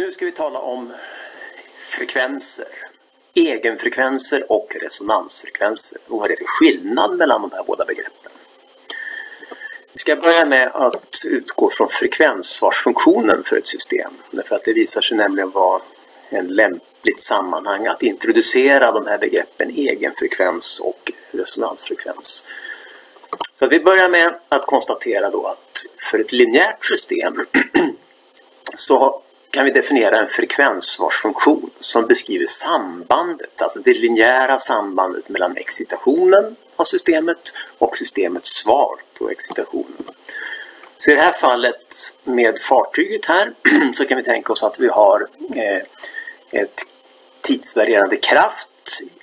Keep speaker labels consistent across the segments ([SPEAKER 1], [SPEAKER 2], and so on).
[SPEAKER 1] Nu ska vi tala om frekvenser. Egenfrekvenser och resonansfrekvenser. Och vad är det för skillnad mellan de här båda begreppen? Vi ska börja med att utgå från frekvenssvarsfunktionen för ett system. Därför att det visar sig nämligen vara en lämpligt sammanhang att introducera de här begreppen egenfrekvens och resonansfrekvens. Så vi börjar med att konstatera då att för ett linjärt system så kan vi definiera en frekvensvarsfunktion som beskriver sambandet, alltså det linjära sambandet mellan excitationen av systemet och systemets svar på excitationen. Så i det här fallet med fartyget här så kan vi tänka oss att vi har eh, ett tidsvarierande kraft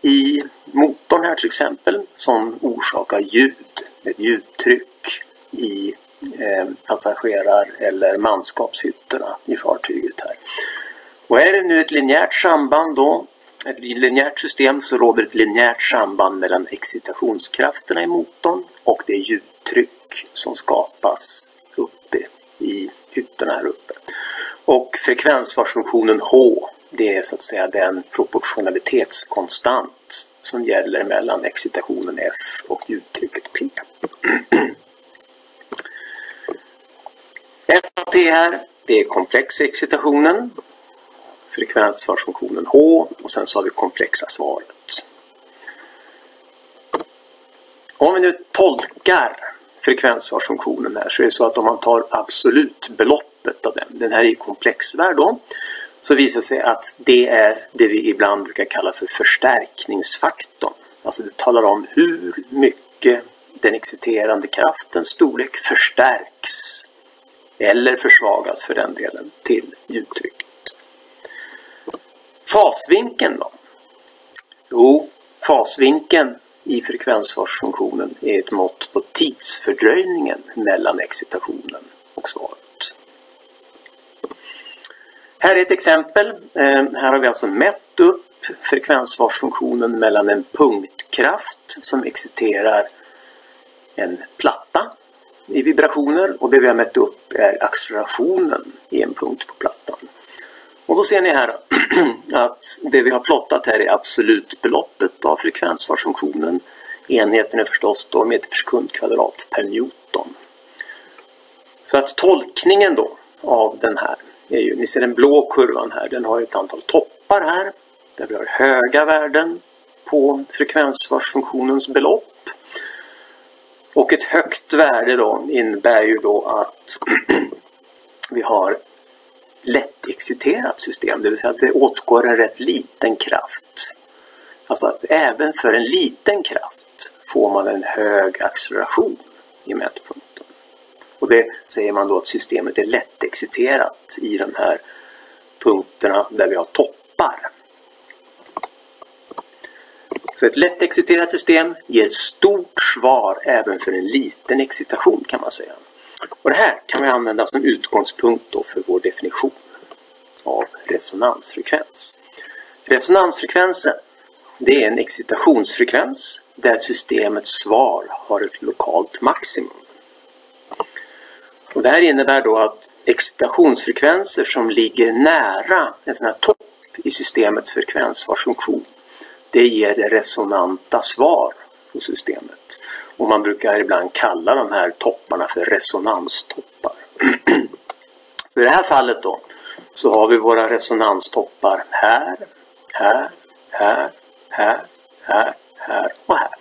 [SPEAKER 1] i motorn här till exempel som orsakar ljud, ett ljudtryck i eh, passagerar eller manskapshytterna i fartyget. Och är det nu ett linjärt samband då, ett linjärt system så råder ett linjärt samband mellan excitationskrafterna i motorn och det ljudtryck som skapas uppe i hytterna här uppe. Och frekvensvarsfunktionen H det är så att säga den proportionalitetskonstant som gäller mellan excitationen F och ljudtrycket P. F och T här, det är komplexexcitationen, frekvenssvarsfunktionen H och sen så har vi komplexa svaret. Om vi nu tolkar frekvenssvarsfunktionen här så är det så att om man tar absolutbeloppet av den, den här är komplexvärd då, så visar det sig att det är det vi ibland brukar kalla för förstärkningsfaktorn. Alltså det talar om hur mycket den exciterande kraftens storlek förstärks eller försvagas för den delen till ljudtryck. Fasvinkeln då? Jo, fasvinkeln i frekvensvarsfunktionen är ett mått på tidsfördröjningen mellan excitationen och svaret. Här är ett exempel. Ehm, här har vi alltså mätt upp frekvensvarsfunktionen mellan en punktkraft som exciterar en platta i vibrationer och det vi har mätt upp är accelerationen i en punkt på plattan. Och då ser ni här att det vi har plottat här är absolutbeloppet av frekvensvarsfunktionen. Enheten är förstås då meter per sekund kvadrat per Newton. Så att tolkningen då av den här är ju, ni ser den blå kurvan här, den har ett antal toppar här där vi har höga värden på frekvensvarsfunktionens belopp. Och ett högt värde då innebär ju då att vi har lättexciterat system, det vill säga att det åtgår en rätt liten kraft. Alltså att även för en liten kraft får man en hög acceleration i mätpunkten. Och det säger man då att systemet är lättexiterat i de här punkterna där vi har toppar. Så ett lättexiterat system ger stort svar även för en liten excitation kan man säga. Och det här kan vi använda som utgångspunkt då för vår definition av resonansfrekvens. Resonansfrekvensen det är en excitationsfrekvens där systemets svar har ett lokalt maximum. Och det här innebär då att excitationsfrekvenser som ligger nära en sån här topp i systemets frekvensvarsfunktion det ger resonanta svar på systemet. Och man brukar ibland kalla de här topparna för resonanstoppar. Så i det här fallet då så har vi våra resonanstoppar här, här, här, här, här, här och här.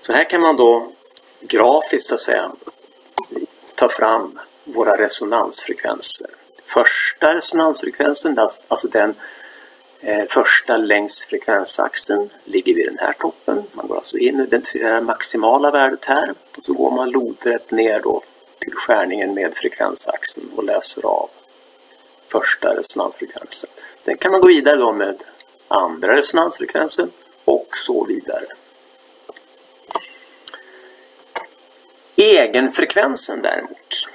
[SPEAKER 1] Så här kan man då grafiskt så att säga ta fram våra resonansfrekvenser. Första resonansfrekvensen, alltså-, alltså den Eh, första längs frekvensaxeln, ligger vid den här toppen. Man går alltså in och identifierar maximala värdet här och så går man lodrätt ner då till skärningen med frekvensaxeln och läser av första resonansfrekvensen. Sen kan man gå vidare då med andra resonansfrekvensen och så vidare. Egenfrekvensen däremot,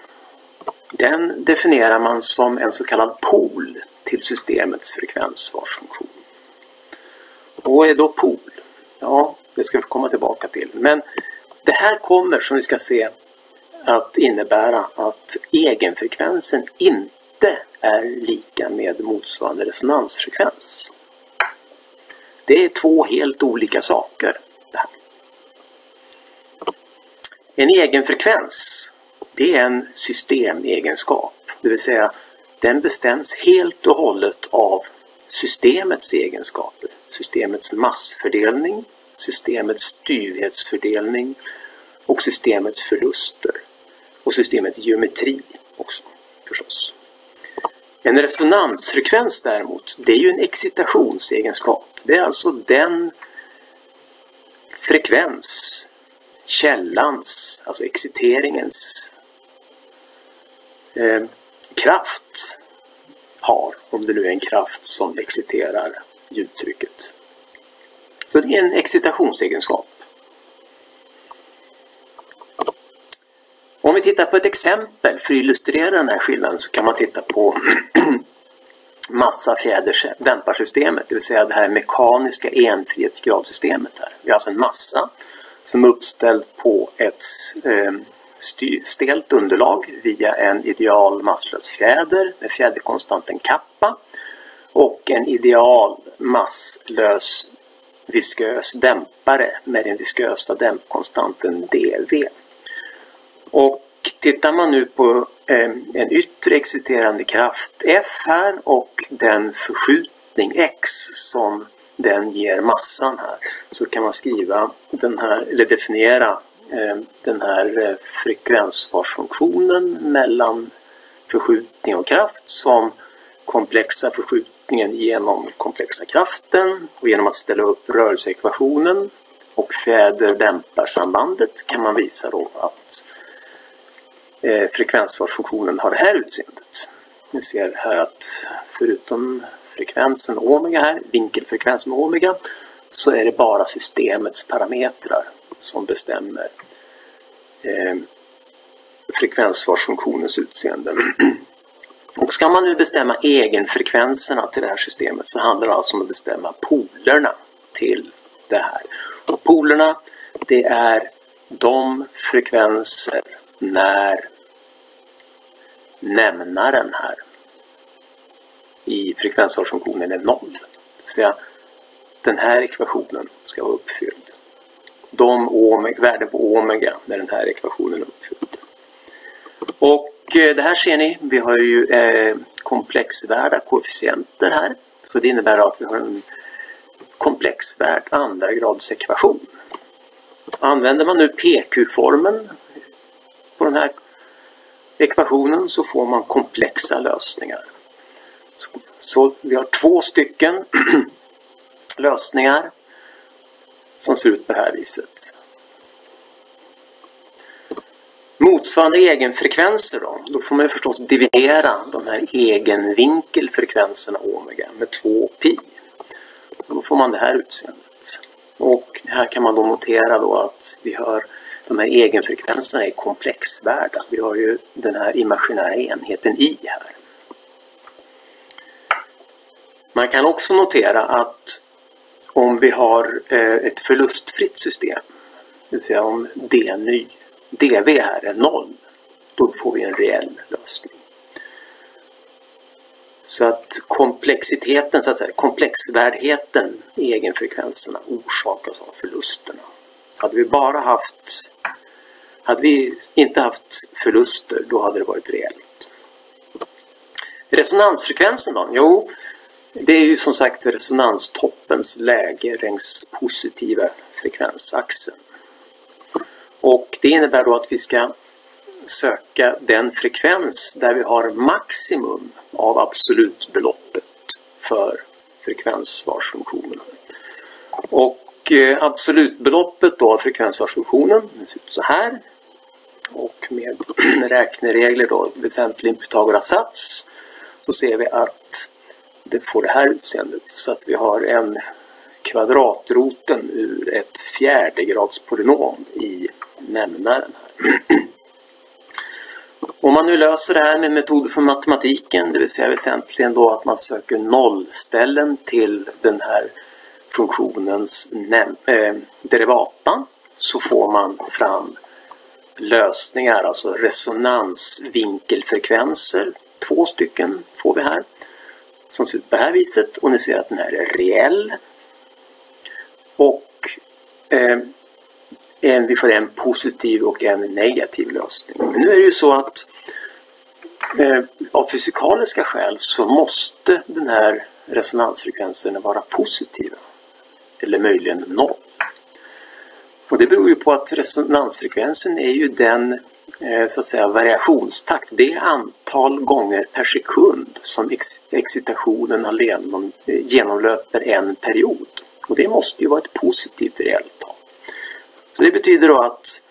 [SPEAKER 1] den definierar man som en så kallad pool till systemets frekvenssvarsfunktion. Vad är då pool? Ja, det ska vi komma tillbaka till. Men det här kommer som vi ska se att innebära att egenfrekvensen inte är lika med motsvarande resonansfrekvens. Det är två helt olika saker. Det här. En egenfrekvens, det är en systemegenskap. Det vill säga, den bestäms helt och hållet av systemets egenskaper. Systemets massfördelning, systemets styvhetsfördelning och systemets förluster. Och systemets geometri också förstås. En resonansfrekvens däremot, det är ju en excitationsegenskap. Det är alltså den frekvens, källans, alltså exciteringens eh, kraft har, om det nu är en kraft som exciterar ljudtrycket. Så det är en excitationsegenskap. Om vi tittar på ett exempel för att illustrera den här skillnaden så kan man titta på massa fjäders dämparsystemet, det vill säga det här mekaniska enfrihetsgradsystemet. Här. Vi har alltså en massa som är uppställd på ett eh, stelt underlag via en ideal masslös fjäder med fjäderkonstanten kappa och en ideal masslös viskös dämpare med den viskösa dämpkonstanten dv. Och tittar man nu på eh, en yttre exciterande kraft F här och den förskjutning X som den ger massan här så kan man skriva den här, eller definiera Eh, den här eh, mellan förskjutning och kraft som komplexa förskjutningen genom komplexa kraften och genom att ställa upp rörelseekvationen och fjäder dämpar sambandet kan man visa då att eh, frekvensvarsfunktionen har det här utseendet. Ni ser här att förutom frekvensen omega här, vinkelfrekvensen omega, så är det bara systemets parametrar som bestämmer eh, frekvenssvarsfunktionens utseende. Och ska man nu bestämma egenfrekvenserna till det här systemet så handlar det alltså om att bestämma polerna till det här. Och polerna det är de frekvenser när nämnaren här i frekvensvariationen är noll. Det vill säga den här ekvationen ska vara uppfylld. De omega, värden på omega när den här ekvationen är uppfylld. Och eh, det här ser ni, vi har ju eh, komplexvärda koefficienter här. Så det innebär att vi har en komplexvärd andra grads ekvation. Använder man nu PQ-formen på den här ekvationen så får man komplexa lösningar. Så, så vi har två stycken lösningar som ser ut på det här viset. Motsvarande egenfrekvenser då, då får man förstås dividera de här egenvinkelfrekvenserna omega med 2 pi. Då får man det här utseendet. Och här kan man då notera då att vi har de här egenfrekvenserna är komplexvärda. Vi har ju den här imaginära enheten i här. Man kan också notera att om vi har eh, ett förlustfritt system, det vill säga om d ny, dv här är noll, då får vi en reell lösning. Så att komplexiteten, så att säga, komplexvärdheten i egenfrekvenserna orsakas av förlusterna. Hade vi bara haft hade vi inte haft förluster, då hade det varit reellt. Resonansfrekvensen då? Jo, det är ju som sagt resonanstoppens läge längs positiva frekvensaxeln. Och det innebär då att vi ska söka den frekvens där vi har maximum av absolutbeloppet för frekvensvarsfunktionen. Och eh, absolutbeloppet då av frekvensvarsfunktionen ser ut så här. Och med räkneregler då, väsentlig Pythagoras sats, så ser vi att det får det här utseendet. Så att vi har en kvadratroten ur ett fjärdegradspolynom i nämnaren. Här. Om man nu löser det här med metoder för matematiken, det vill säga väsentligen då att man söker nollställen till den här funktionens äh, eh, derivata, så får man fram lösningar, alltså resonansvinkelfrekvenser Två stycken får vi här som ser ut på det här viset och ni ser att den här är reell. Och eh, en, vi får en positiv och en negativ lösning. Men nu är det ju så att eh, av fysikaliska skäl så måste den här resonansfrekvensen vara positiva. Eller möjligen noll. Och det beror ju på att resonansfrekvensen är ju den Eh, så att säga variationstakt, det antal gånger per sekund som ex excitationen har genom, eh, genomlöper en period. Och det måste ju vara ett positivt reellt tal. Så det betyder då att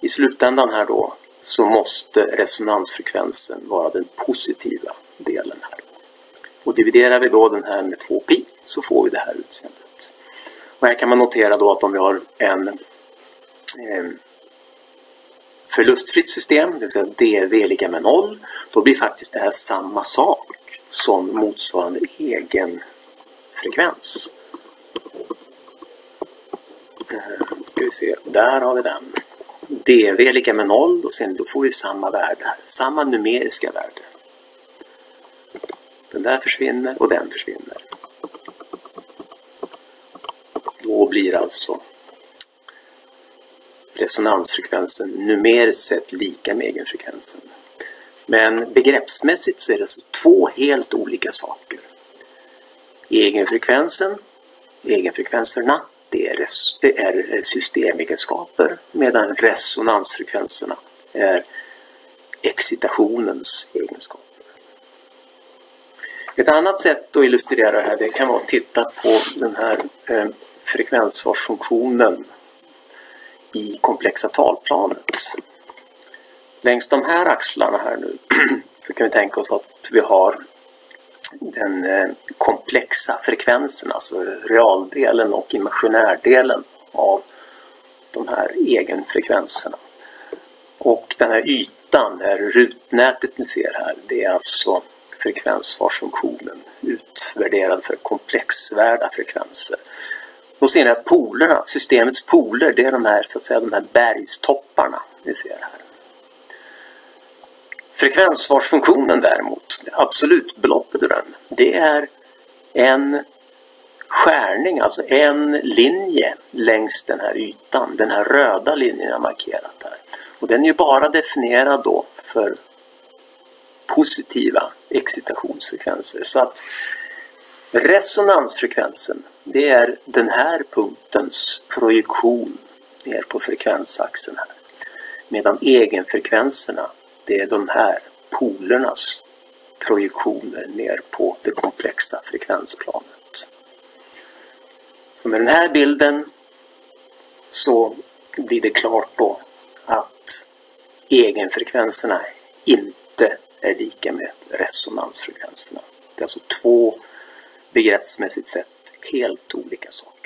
[SPEAKER 1] i slutändan här då så måste resonansfrekvensen vara den positiva delen här. Och dividerar vi då den här med 2pi så får vi det här utseendet. Och här kan man notera då att om vi har en eh, förlustfritt system, det vill säga dv är lika med noll. då blir faktiskt det här samma sak som motsvarande egen frekvens. Eh, ska vi se, där har vi den. dv är lika med noll. och sen då får vi samma värde här, samma numeriska värde. Den där försvinner och den försvinner. Då blir alltså resonansfrekvensen numeriskt sett lika med egenfrekvensen. Men begreppsmässigt så är det alltså två helt olika saker. Egenfrekvensen, egenfrekvenserna, det är, det är systemegenskaper medan resonansfrekvenserna är excitationens egenskaper. Ett annat sätt att illustrera det här det kan vara att titta på den här eh, frekvensvarsfunktionen i komplexa talplanet. Längs de här axlarna här nu så kan vi tänka oss att vi har den eh, komplexa frekvensen, alltså realdelen och imaginärdelen av de här egenfrekvenserna. Och den här ytan, det här rutnätet ni ser här, det är alltså frekvenssvarsfunktionen utvärderad för komplexvärda frekvenser. Då ser ni att polerna, systemets poler, det är de här, så att säga, de här bergstopparna ni ser här. Frekvenssvarsfunktionen däremot, absolutbeloppet ur den, det är en skärning, alltså en linje längs den här ytan. Den här röda linjen jag markerat här. Och den är ju bara definierad då för positiva excitationsfrekvenser. Så att resonansfrekvensen det är den här punktens projektion ner på frekvensaxeln här. Medan egenfrekvenserna, det är de här polernas projektioner ner på det komplexa frekvensplanet. Så med den här bilden så blir det klart då att egenfrekvenserna inte är lika med resonansfrekvenserna. Det är alltså två begreppsmässigt sett helt olika saker.